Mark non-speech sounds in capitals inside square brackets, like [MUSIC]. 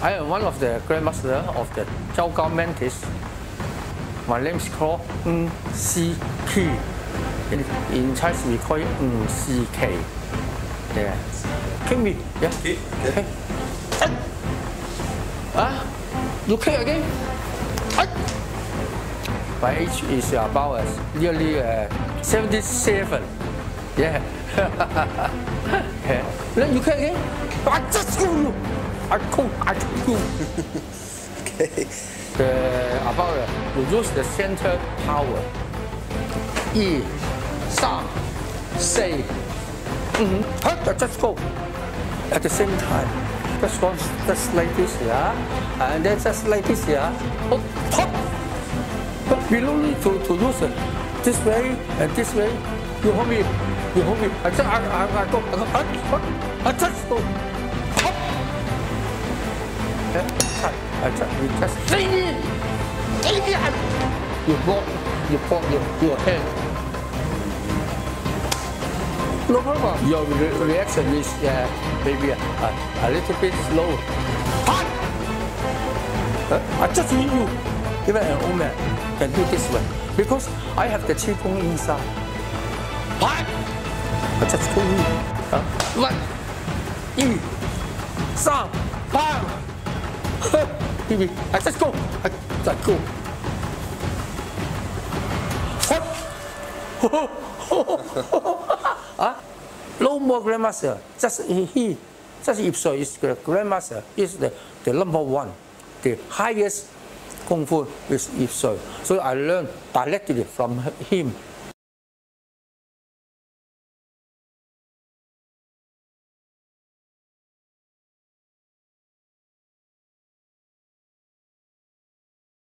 I am one of the grandmaster of the Chow Gar Mantis. My name is called Ng Si Kay. In, in Chinese we call it Ng Si K. Yeah. Kick me. Yeah. Kick, Okay. okay. Ah, you kick again. Ah. My age is about uh, nearly uh, 77. Yeah. [LAUGHS] yeah. Then you kick again. I just kill you. [LAUGHS] Okay. The, about uh, you use the center power. 一、上、say, mm, just go. At the same time, just go, just like this, yeah, and then just like this, yeah. Oh, hop. But we don't need to, to use it this way and this way. You hold me, you hold me. I just, I, I, I go, I I, I just go. Hop. I just, you just. You block, you block your, your hand. No problem. Your re- reaction is uh, maybe a, a, a little bit slow. Hot. Uh, I just need you. Even an old man can do this one. because I have the qigong inside. Hot. I just told you. Uh, one, 一、上、八。Baby, I just go. Just go. ah, no more grandmaster. Just he, just Ip Shui is the grandmaster. Is the, the number one, the highest kung fu is Ip Shui. So I learned directly from him.